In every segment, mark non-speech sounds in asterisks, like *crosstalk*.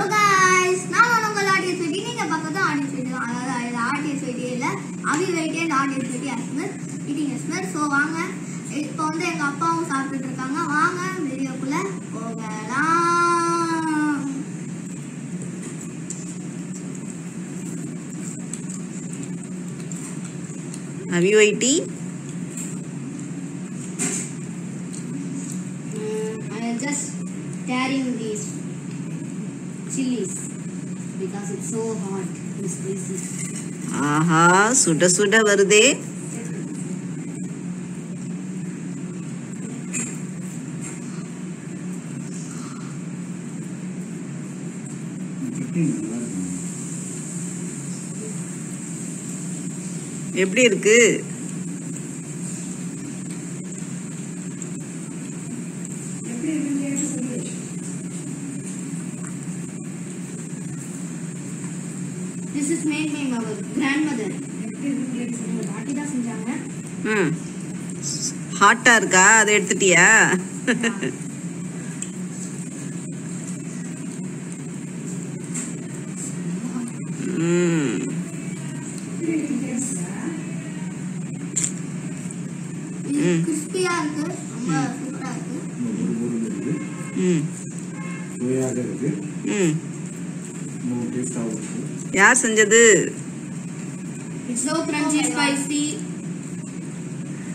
Hello guys நான் உங்கள் audience வெட்டி நீங்க பக்கத்து ஆடியன்ஸ் தான் அதாவது இது ஆடியன்ஸ் வெட்டியே இல்லை அவி வெயிட்டே ஆடியன்ஸ் வெட்டி அஸ்மர் ஈட்டிங் அஸ்மர் ஸோ வாங்க. இப்போ வந்து எங்க அப்பாவும் சாப்பிட்டுட்டு இருக்காங்க. வாங்க வீடியோக்குள்ள போகலாம். I am just carrying these. Chilies because it's so hot and spicy. ஆஹா சுட சுட வருதே எப்படி இருக்கு This is made by our grandmother. எங்க பாட்டி தான் செஞ்சாங்க. ம். ஹாட்டா இருக்கா? அதை எடுத்துட்டியா? ம். இது ம். கிறிஸ்பியா இருக்கு. ரொம்ப சூப்பரா இருக்கு. ம். சுவையாக இருக்கு. ம். டேஸ்டாகவும் இருக்கு யார் செஞ்சது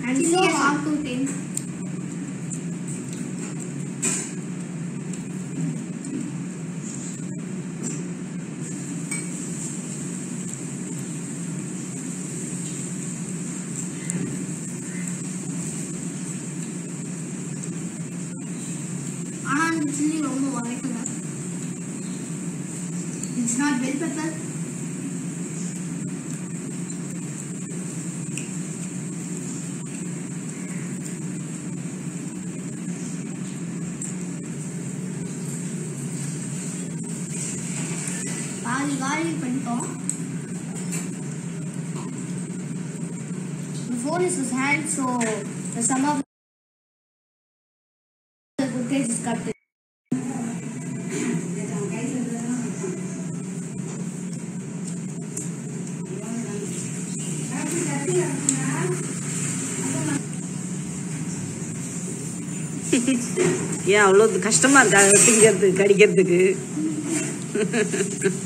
and so hard to taste. ஆனா அந்த சில்லி ரொம்ப உரைக்கல இட்ஸ் நாட் பெல் பெப்பர் பாதி காலி பண்ணிட்டோம் The phone is his hand, so the sum of *laughs* ஏன் அவ்வளோ கஷ்டமா இருக்கா? திங்கிறதுக்கு கடிக்கிறதுக்கு? *laughs*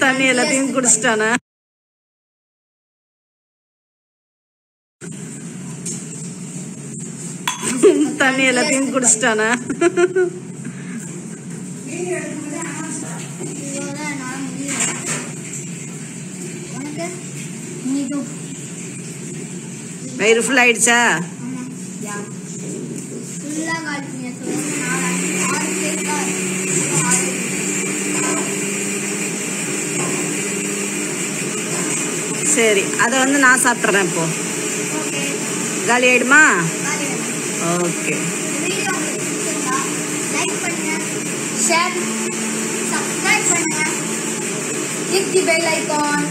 தண்ணி எல்லாத்தையும் குடிச்சிட்டானா. *laughs* தண்ணி எல்லாத்தையும் குடிச்சிட்டானா. ஆ இருக்கு. ஆறு. சரி அதை வந்து நான் சாப்பிட்றேன் இப்போ. காலி ஆயிடுமா? ஆயிடுச்சு. ஓகே. பண்ணுங்க ஷேர் சப்ஸ்கிரைப் பண்ணுங்க. Click the bell icon